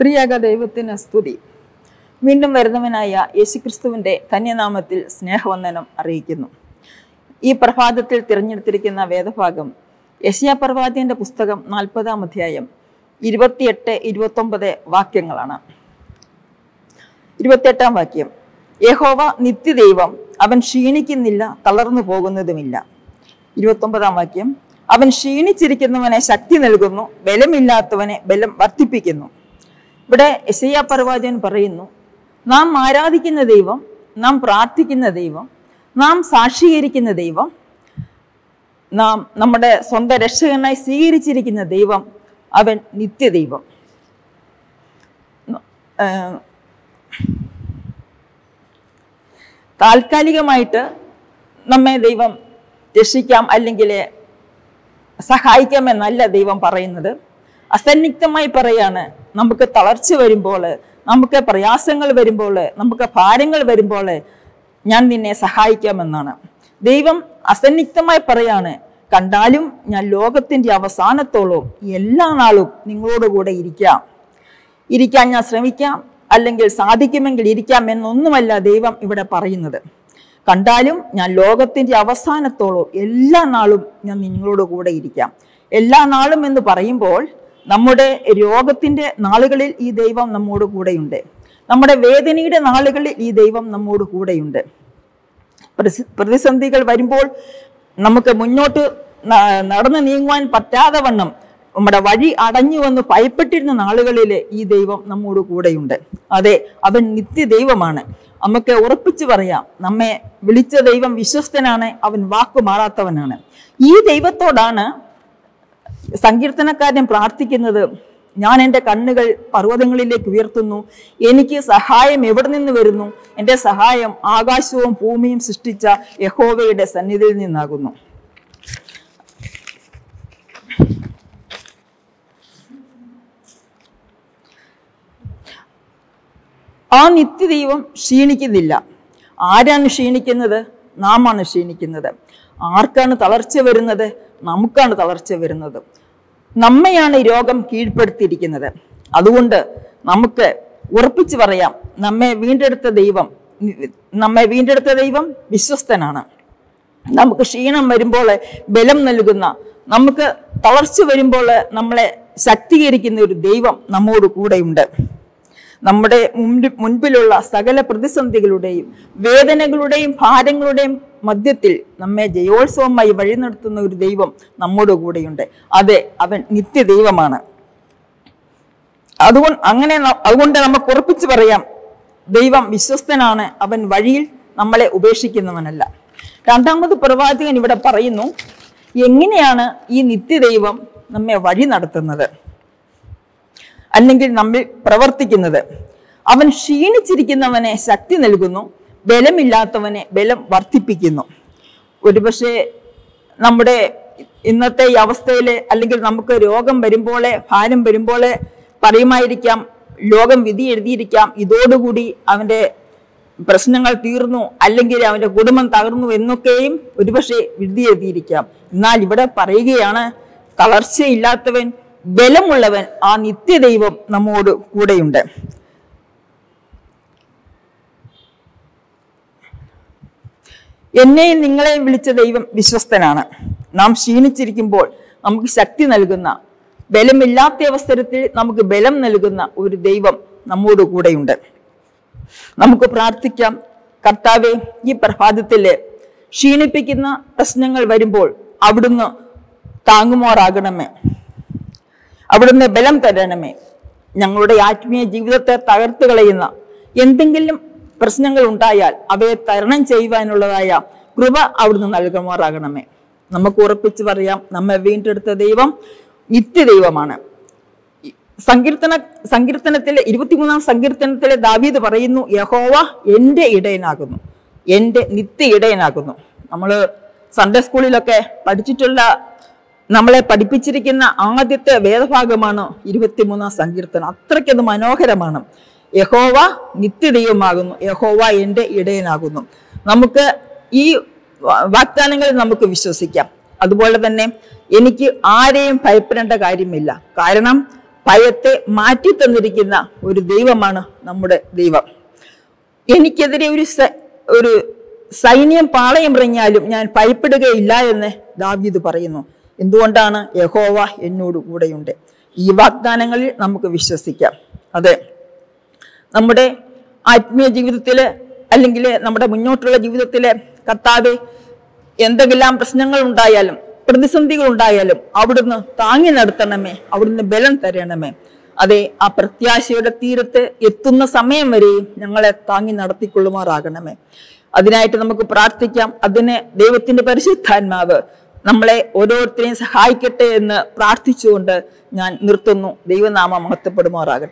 ത്രിയാക ദൈവത്തിന് സ്തുതി. വീണ്ടും വരുന്നവനായ യേശുക്രിസ്തുവിന്റെ ധന്യനാമത്തിൽ സ്നേഹവന്ദനം അറിയിക്കുന്നു. ഈ പ്രഭാതത്തിൽ തിരഞ്ഞെടുത്തിരിക്കുന്ന വേദഭാഗം യശയാ പ്രവാചകന്റെ പുസ്തകം നാൽപ്പതാം അധ്യായം ഇരുപത്തിയെട്ട് ഇരുപത്തൊമ്പത് വാക്യങ്ങളാണ്. ഇരുപത്തെട്ടാം വാക്യം യഹോവ നിത്യദൈവം അവൻ ക്ഷീണിക്കുന്നില്ല തളർന്നു പോകുന്നതുമില്ല. ഇരുപത്തൊമ്പതാം വാക്യം അവൻ ക്ഷീണിച്ചിരിക്കുന്നവനെ ശക്തി നൽകുന്നു ബലമില്ലാത്തവനെ ബലം വർദ്ധിപ്പിക്കുന്നു. ഇവിടെ യശയ്യ പ്രവാചകൻ പറയുന്നു നാം ആരാധിക്കുന്ന ദൈവം നാം പ്രാർത്ഥിക്കുന്ന ദൈവം നാം സാക്ഷീകരിക്കുന്ന ദൈവം നാം നമ്മുടെ സ്വന്തം രക്ഷകനായി സ്വീകരിച്ചിരിക്കുന്ന ദൈവം അവൻ നിത്യദൈവം. താൽക്കാലികമായിട്ട് നമ്മെ ദൈവം രക്ഷിക്കാം അല്ലെങ്കിൽ സഹായിക്കാം എന്നല്ല ദൈവം പറയുന്നത്. അസന്നിഗ്ധമായി പറയാണ്. നമുക്ക് തളർച്ച വരുമ്പോൾ നമുക്ക് പ്രയാസങ്ങൾ വരുമ്പോൾ നമുക്ക് ഭാരങ്ങൾ വരുമ്പോൾ ഞാൻ നിന്നെ സഹായിക്കാമെന്നാണ്. ദൈവം അസന്നിഗ്ധമായി പറയാണ് കണ്ടാലും ഞാൻ ലോകത്തിന്റെ അവസാനത്തോളം എല്ലാ നാളും നിങ്ങളോട് കൂടെ ഇരിക്കാം. ഇരിക്കാൻ ഞാൻ ശ്രമിക്കാം അല്ലെങ്കിൽ സാധിക്കുമെങ്കിൽ ഇരിക്കാം എന്നൊന്നുമല്ല ദൈവം ഇവിടെ പറയുന്നത്. കണ്ടാലും ഞാൻ ലോകത്തിന്റെ അവസാനത്തോളം എല്ലാ നാളും ഞാൻ നിങ്ങളോട് കൂടെ ഇരിക്കാം. എല്ലാ നാളും എന്ന് പറയുമ്പോൾ നമ്മുടെ രോഗത്തിന്റെ നാളുകളിൽ ഈ ദൈവം നമ്മോട് കൂടെയുണ്ട്. നമ്മുടെ വേദനയുടെ നാളുകളിൽ ഈ ദൈവം നമ്മോട് കൂടെയുണ്ട്. പ്രതിസന്ധികൾ വരുമ്പോൾ നമുക്ക് മുന്നോട്ട് നടന്നു നീങ്ങുവാൻ പറ്റാതെ വണ്ണം നമ്മുടെ വഴി അടഞ്ഞു വന്ന് ഭയപ്പെട്ടിരുന്ന നാളുകളിൽ ഈ ദൈവം നമ്മോട് കൂടെയുണ്ട്. അതെ അവൻ നിത്യദൈവമാണ്. നമുക്ക് ഉറപ്പിച്ചു പറയാം നമ്മെ വിളിച്ച ദൈവം വിശ്വസ്തനാണ് അവൻ വാക്കു മാറാത്തവനാണ് ഈ ദൈവത്തോടാണ് സങ്കീർത്തനക്കാരൻ പ്രാർത്ഥിക്കുന്നത് ഞാൻ എന്റെ കണ്ണുകൾ പർവതങ്ങളിലേക്ക് ഉയർത്തുന്നു. എനിക്ക് സഹായം എവിടെ നിന്ന് വരുന്നു? എന്റെ സഹായം ആകാശവും ഭൂമിയും സൃഷ്ടിച്ച യഹോവയുടെ സന്നിധിയിൽ നിന്നാകുന്നു. ആ നിത്യദൈവം ക്ഷീണിക്കുന്നില്ല. ആരാണ് ക്ഷീണിക്കുന്നത്? നാമാണ് ക്ഷീണിക്കുന്നത്. ആർക്കാണ് തളർച്ച വരുന്നത്? നമുക്കാണ് തളർച്ച വരുന്നത്. നമ്മയാണ് ഈ രോഗം കീഴ്പ്പെടുത്തിയിരിക്കുന്നത്. അതുകൊണ്ട് നമുക്ക് ഉറപ്പിച്ചു പറയാം നമ്മെ വീണ്ടെടുത്ത ദൈവം നമ്മെ വീണ്ടെടുത്ത ദൈവം വിശ്വസ്തനാണ്. നമുക്ക് ക്ഷീണം വരുമ്പോൾ ബലം നൽകുന്ന നമുക്ക് തളർച്ച വരുമ്പോൾ നമ്മളെ ശക്തീകരിക്കുന്ന ഒരു ദൈവം നമ്മോട് കൂടെയുണ്ട്. നമ്മുടെ മുൻപ് മുൻപിലുള്ള സകല പ്രതിസന്ധികളുടെയും വേദനകളുടെയും ഭാരങ്ങളുടെയും മധ്യത്തിൽ നമ്മെ ജയോത്സവമായി വഴി നടത്തുന്ന ഒരു ദൈവം നമ്മുടെ കൂടെയുണ്ട്. അതെ അവൻ നിത്യദൈവമാണ്. അതുകൊണ്ട് അങ്ങനെ അതുകൊണ്ട് നമുക്ക് ഉറപ്പിച്ചു പറയാം ദൈവം വിശ്വസ്തനാണ് അവൻ വഴിയിൽ നമ്മളെ ഉപേക്ഷിക്കുന്നവനല്ല. രണ്ടാമത് പ്രവാചകൻ ഇവിടെ പറയുന്നു എങ്ങനെയാണ് ഈ നിത്യദൈവം നമ്മെ വഴി നടത്തുന്നത് അല്ലെങ്കിൽ നമ്മിൽ പ്രവർത്തിക്കുന്നത്. അവൻ ക്ഷീണിച്ചിരിക്കുന്നവനെ ശക്തി നൽകുന്നു ബലമില്ലാത്തവനെ ബലം വർദ്ധിപ്പിക്കുന്നു. ഒരുപക്ഷെ നമ്മുടെ ഇന്നത്തെ ഈ അവസ്ഥയിൽ അല്ലെങ്കിൽ നമുക്ക് രോഗം വരുമ്പോളെ ഭാരം വരുമ്പോളെ പറയുമായിരിക്കാം ലോകം വിധി എഴുതിയിരിക്കാം ഇതോടുകൂടി അവന്റെ പ്രശ്നങ്ങൾ തീർന്നു അല്ലെങ്കിൽ അവന്റെ കുടുംബം തകർന്നു എന്നൊക്കെയും ഒരുപക്ഷെ വിധി എഴുതിയിരിക്കാം. എന്നാൽ ഇവിടെ പറയുകയാണ് തളർച്ചയില്ലാത്തവൻ ബലമുള്ളവൻ ആ നിത്യദൈവം നമ്മോട് കൂടെയുണ്ട്. എന്നെയും നിങ്ങളെയും വിളിച്ച ദൈവം വിശ്വസ്തനാണ്. നാം ക്ഷീണിച്ചിരിക്കുമ്പോൾ നമുക്ക് ശക്തി നൽകുന്ന ബലമില്ലാത്ത അവസരത്തിൽ നമുക്ക് ബലം നൽകുന്ന ഒരു ദൈവം നമ്മോട് കൂടെയുണ്ട്. നമുക്ക് പ്രാർത്ഥിക്കാം. കർത്താവെ ഈ പ്രഭാതത്തിൽ ക്ഷീണിപ്പിക്കുന്ന പ്രശ്നങ്ങൾ വരുമ്പോൾ അവിടുന്ന് താങ്ങുമാറാകണമേ. അവിടുന്ന് ബലം തരണമേ. ഞങ്ങളുടെ ആത്മീയ ജീവിതത്തെ തകർത്ത് കളയുന്ന എന്തെങ്കിലും പ്രശ്നങ്ങൾ ഉണ്ടായാൽ അവയെ തരണം ചെയ്യുവാനുള്ളതായ കൃപ അവിടുന്ന് നൽകുമാറാകണമേ. നമുക്ക് ഉറപ്പിച്ച് പറയാം നമ്മെ വീണ്ടെടുത്ത ദൈവം നിത്യദൈവമാണ് സങ്കീർത്തന സങ്കീർത്തനത്തിലെ ഇരുപത്തിമൂന്നാം സങ്കീർത്തനത്തിലെ ദാവീദ് പറയുന്നു യഹോവ എന്റെ ഇടയനാകുന്നു. എന്റെ നിത്യ ഇടയനാകുന്നു. നമ്മൾ സൺഡേ സ്കൂളിലൊക്കെ പഠിച്ചിട്ടുള്ള നമ്മളെ പഠിപ്പിച്ചിരിക്കുന്ന ആദ്യത്തെ വേദഭാഗമാണ് ഇരുപത്തിമൂന്നാം സങ്കീർത്തനം. അത്രയ്ക്കത് മനോഹരമാണ്. യഹോവ നിത്യദൈവമാകുന്നു. യഹോവ എന്റെ ഇടയനാകുന്നു. നമുക്ക് ഈ വാഗ്ദാനങ്ങളിൽ നമുക്ക് വിശ്വസിക്കാം. അതുപോലെ തന്നെ എനിക്ക് ആരെയും ഭയപ്പെടേണ്ട കാര്യമില്ല. കാരണം ഭയത്തെ മാറ്റി തന്നിരിക്കുന്ന ഒരു ദൈവമാണ് നമ്മുടെ ദൈവം. എനിക്കെതിരെ ഒരു ഒരു സൈന്യം പാളയം ഇറങ്ങിയാലും ഞാൻ ഭയപ്പെടുകയില്ല എന്ന് ദാവീദ് പറയുന്നു. എന്തുകൊണ്ടാണ് യഹോവ എന്നോട് കൂടെയുണ്ട്? ഈ വാഗ്ദാനങ്ങളിൽ നമുക്ക് വിശ്വസിക്കാം. അതെ. നമ്മുടെ ആത്മീയ ജീവിതത്തിൽ അല്ലെങ്കിൽ നമ്മുടെ മുന്നോട്ടുള്ള ജീവിതത്തിൽ കർത്താവ് എന്തെങ്കിലും പ്രശ്നങ്ങൾ ഉണ്ടായാലും പ്രതിസന്ധികൾ ഉണ്ടായാലും അവിടുന്ന് താങ്ങി നടത്തണമേ അവിടുന്ന് ബലം തരണമേ. അതെ ആ പ്രത്യാശയുടെ തീരത്ത് എത്തുന്ന സമയം വരെയും ഞങ്ങളെ താങ്ങി നടത്തിക്കൊള്ളുമാറാകണമേ. അതിനായിട്ട് നമുക്ക് പ്രാർത്ഥിക്കാം. അതിന് ദൈവത്തിന്റെ പരിശുദ്ധാത്മാവ് നമ്മളെ ഓരോരുത്തരെയും സഹായിക്കട്ടെ എന്ന് പ്രാർത്ഥിച്ചുകൊണ്ട് ഞാൻ നിർത്തുന്നു. ദൈവനാമം മഹത്വപ്പെടുമാറാകട്ടെ.